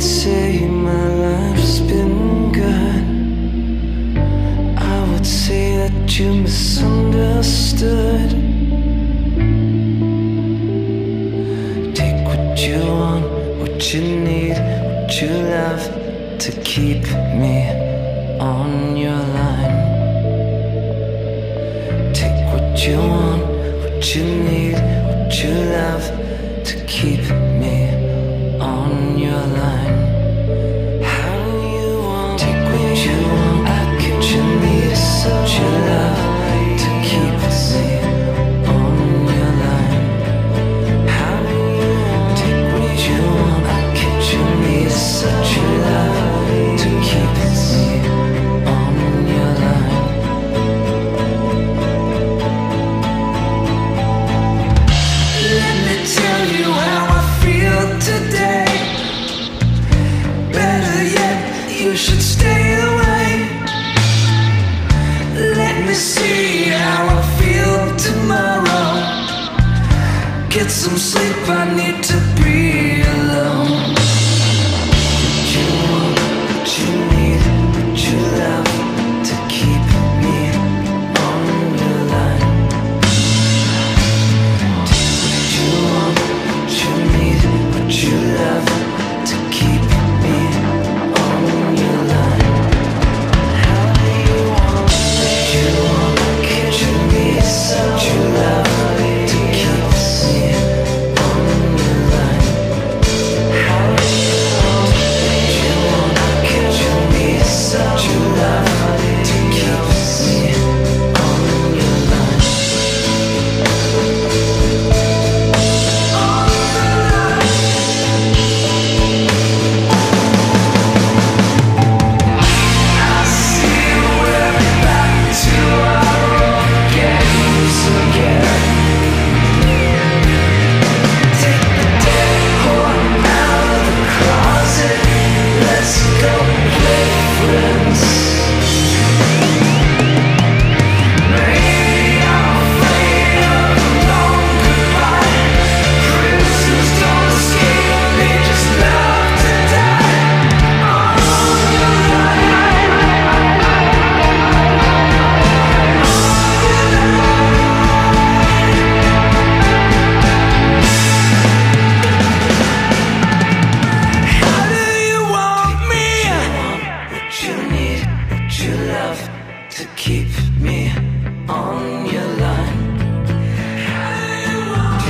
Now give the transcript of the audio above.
say my life's been good. I would say that you misunderstood. Take what you want, what you need, what you love to keep me on your line. Take what you want, what you need, what you love to keep some sleep, I need to be alone. to keep me on your line. You want.